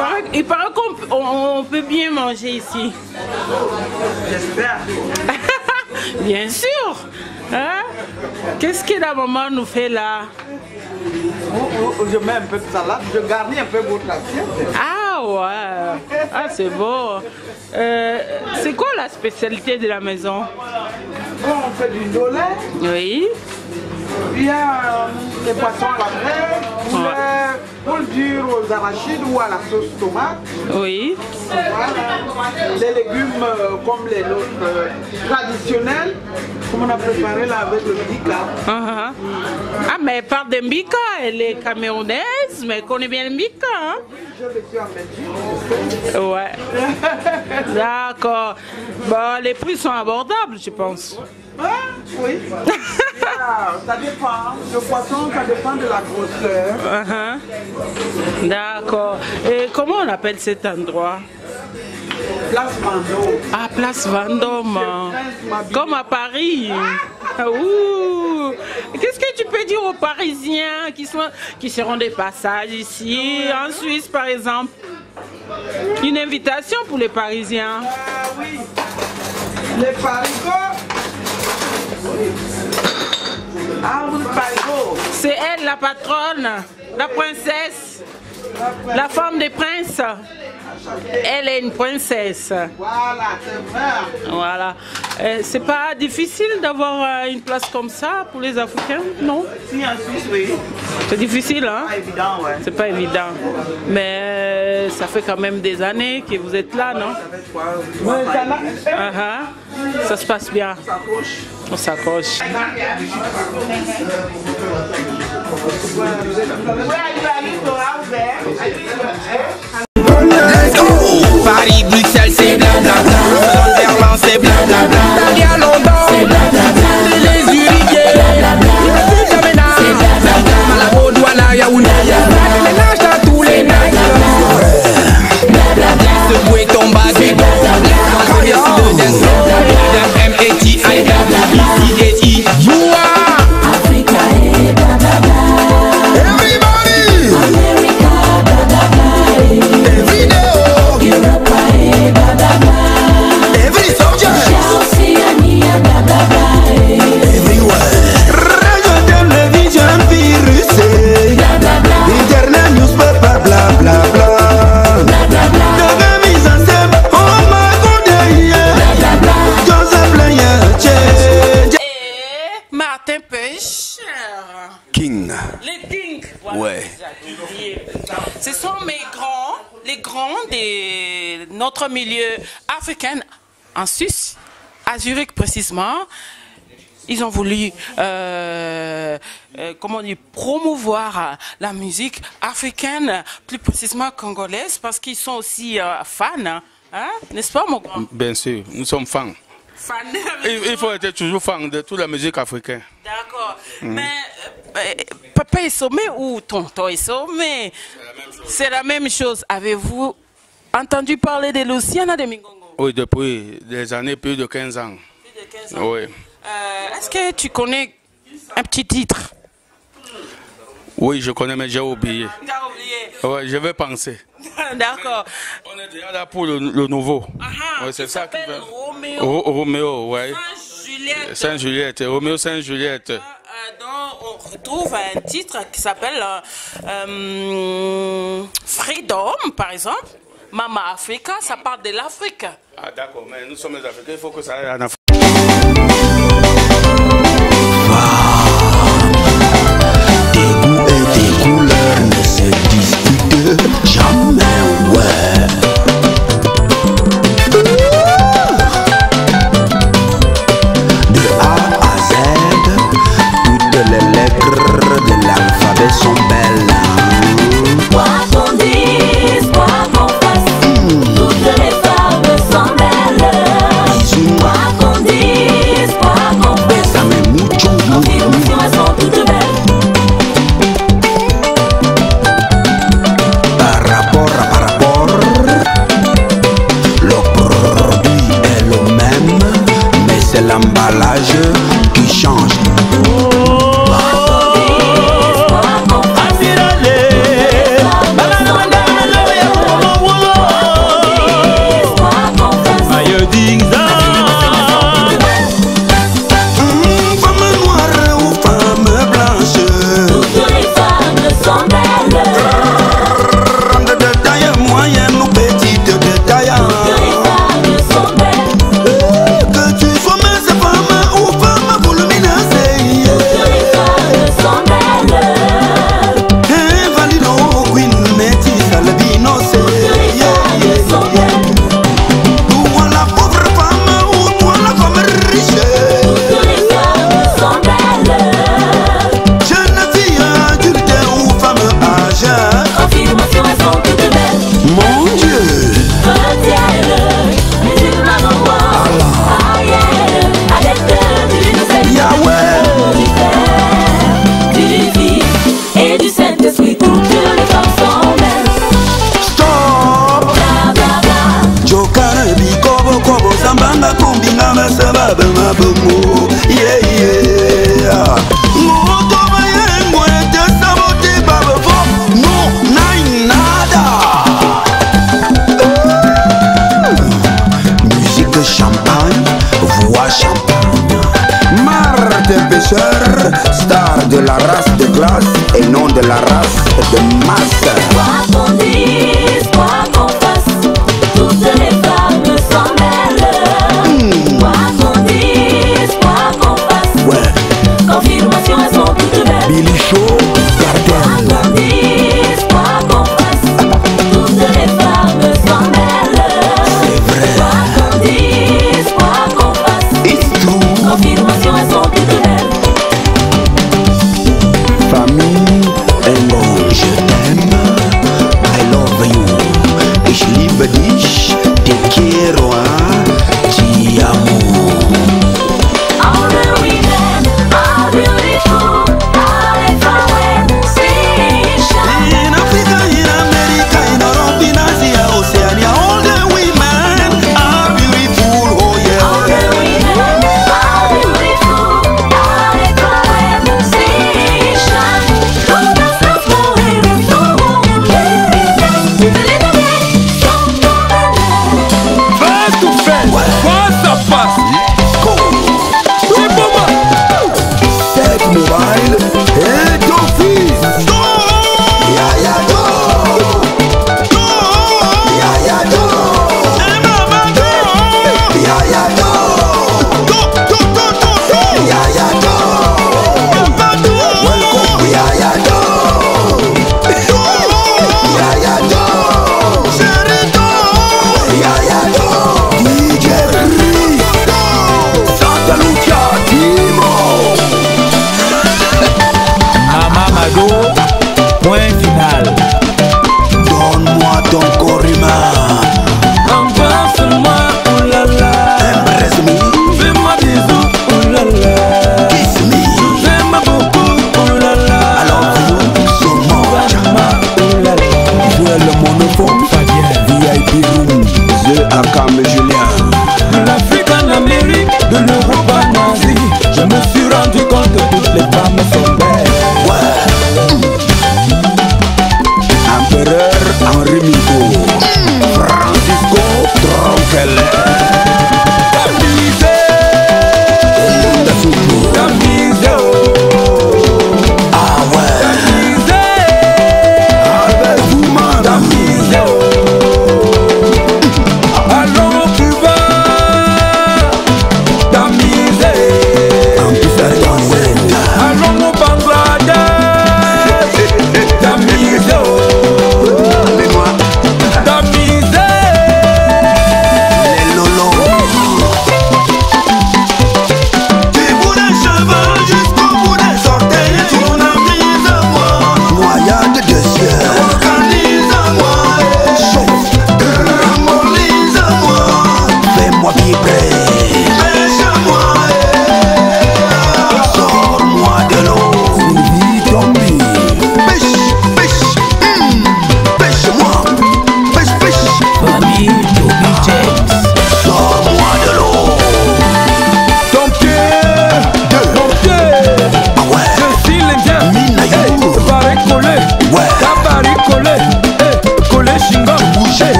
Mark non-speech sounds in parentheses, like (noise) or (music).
paraît, il paraît qu'on on- on peut bien manger ici. J'espère. (laughs) Bien sûr. Hein? Qu'est-ce que la maman nous fait là? Ou- ou- Je mets un peu de salade, je garnis un peu votre assiette. Ah ouais. Ah c'est beau. Euh, c'est quoi la spécialité de la maison? On fait du dolé, Oui. il y a des poissons pavrés, poulet, poule dure aux arachides ou à la sauce tomate. Oui. Voilà. Les légumes euh, comme les nôtres euh, traditionnels, comme on a préparé là avec le bika. Ah, ah, mais elle parle de Mbika, elle est camerounaise, mais elle connaît bien le Mbika. Hein? Je vécu en Belgique. Ouais. (laughs) D'accord. Bon, les prix sont abordables, je pense. Ah, oui. Ah, ça dépend. Le poisson, ça dépend de la grosseur. Uh-huh. D'accord. Et comment on appelle cet endroit? Place Vendôme. Ah, Place Vendôme. Comme à Paris. Ah, ouh. Qu'est-ce que tu peux dire aux Parisiens qui, sont, qui seront des passages ici, en Suisse par exemple? Une invitation pour les Parisiens. Ah oui. Les parigots. C'est elle la patronne, la princesse, la femme des princes. Elle est une princesse. Voilà, c'est vrai. Voilà. Euh, c'est pas difficile d'avoir euh, une place comme ça pour les Africains, non? Si en Suisse, oui. C'est difficile, hein? Pas évident, ouais. C'est pas évident. Mais euh, ça fait quand même des années que vous êtes là, non? Ah, ah. Ça se passe bien. On s'accroche. Paris, Ce sont mes grands, les grands de notre milieu africain en Suisse, à Zurich précisément. Ils ont voulu, euh, euh, comment dire, promouvoir la musique africaine, plus précisément congolaise, parce qu'ils sont aussi euh, fans, hein, n'est-ce pas, mon grand? Bien sûr, nous sommes fans. Fan. (laughs) Il, il faut être toujours fan de toute la musique africaine. D'accord. Mais euh, euh, papa est sommé ou tonton est sommé? C'est la même chose. Avez-vous entendu parler de Luciana de Mingongo? Oui, depuis des années, plus de 15 ans. Plus de 15 ans. Oui. Euh, Est-ce que tu connais un petit titre? Oui, je connais, mais j'ai oublié. (laughs) Ouais, je vais penser. (laughs) D'accord. On est déjà là pour le, le nouveau. Ah, Ouais, c'est ça qui Roméo Ro- Roméo, ouais. Saint-Juliette. Saint-Juliette, Roméo Saint-Juliette. Euh, dont on retrouve un titre qui s'appelle euh, Freedom, par exemple. Mama Africa, ça parle de l'Afrique. Ah, d'accord, mais nous sommes les Africains, il faut que ça aille en Afrique. Eh, musique de champagne voix champagne. Martin pêcheur star de la race de classe et non de la race de masse. companhia